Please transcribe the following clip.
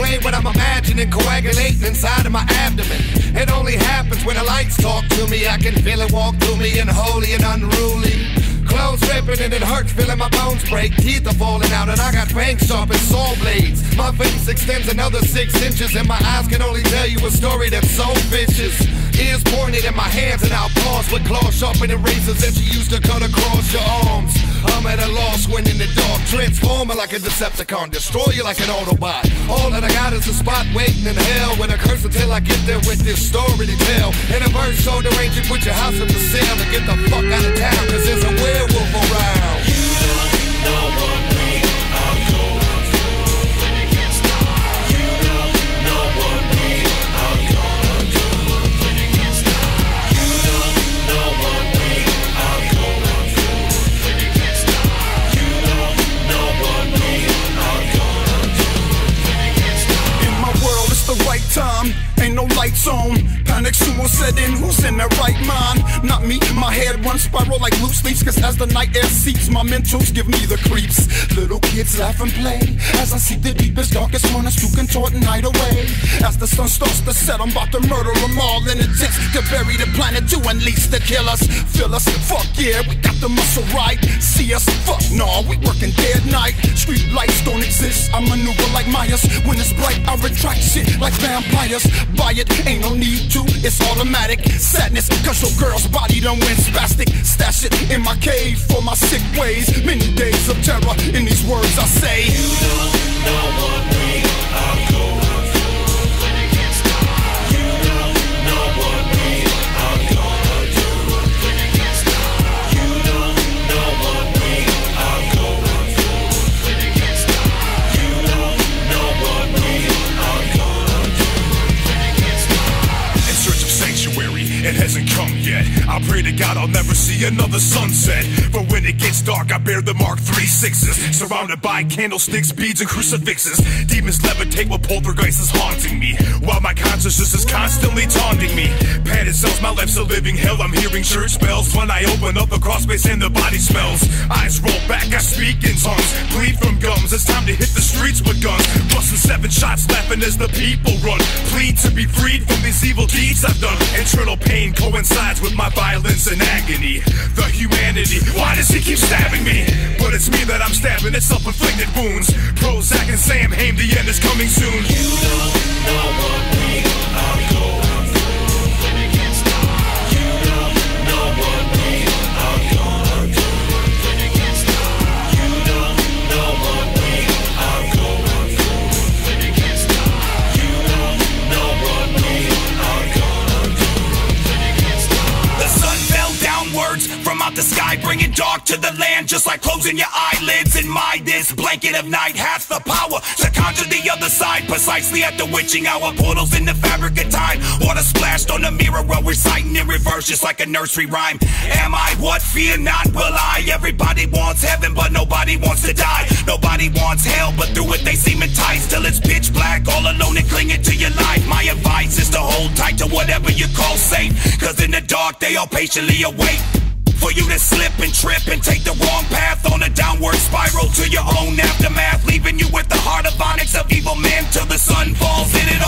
what I'm imagining coagulating inside of my abdomen. It only happens when the lights talk to me. I can feel it walk through me, and holy and unruly. Clothes ripping and it hurts, feeling my bones break. Teeth are falling out and I got bank sharp and saw blades. My face extends another six inches and my eyes can only tell you a story that's so vicious. Ears pointed in my hands and I'll pause with claws sharpened and razors that you used to cut across your arms. I'm at a loss when in the dark, transforming like a Decepticon, destroy you like an Autobot. All that I got is a spot waiting in hell with a curse until I get there with this story to tell. In a verse so deranged, you put your house up for sale and get the fuck out of town, cause there's a Ain't no lights on. Panic set in. Who's in their right mind? Not me. My head runs spiral like loose leaves. Cause as the night air seeps, my mentals give me the creeps. Little kids laugh and play. As I seek the deepest, darkest corners to contort night away. As the sun starts to set, I'm about to murder them all in attempts to bury the planet to unleash the killers. Fill us, fuck yeah, we got the muscle right. See us, fuck no, we working dead night. Street lights don't exist. I maneuver like Myers. When it's bright, I retract shit like vampires. Buy it, ain't no need to, it's automatic. Sadness, cause your girl's body done went spastic. Stash it in my cave for my sick ways. Many days of terror in these words I say. You don't know what we yet. I pray to God I'll never see another sunset. But when it gets dark, I bear the mark three sixes. Surrounded by candlesticks, beads, and crucifixes. Demons levitate while poltergeist is haunting me. While my consciousness is constantly taunting me. Padded cells, my life's a living hell. I'm hearing church bells when I open up the cross space and the body smells. Eyes roll back, I speak in tongues. Bleed from gums, it's time to hit the streets with guns. Busting seven shots, laughing as the people run. Plead to be freed from these evil deeds I've done. Internal pain coincides with my violence and agony. The humanity, why does he keep stabbing me? But it's me that I'm stabbing, it's self inflicted wounds. Prozac and Samhain, the end is coming soon. Sky, bringing dark to the land, just like closing your eyelids. And my this blanket of night hath the power to conjure the other side, precisely at the witching hour. Portals in the fabric of time, water splashed on the mirror, while reciting in reverse, just like a nursery rhyme. Am I what? Fear not, will I? Everybody wants heaven, but nobody wants to die. Nobody wants hell, but through it they seem enticed till it's pitch black, all alone and clinging to your life. My advice is to hold tight to whatever you call safe, cause in the dark they all patiently await for you to slip and trip and take the wrong path on a downward spiral to your own aftermath, leaving you with the heart of onyx of evil men till the sun falls in it.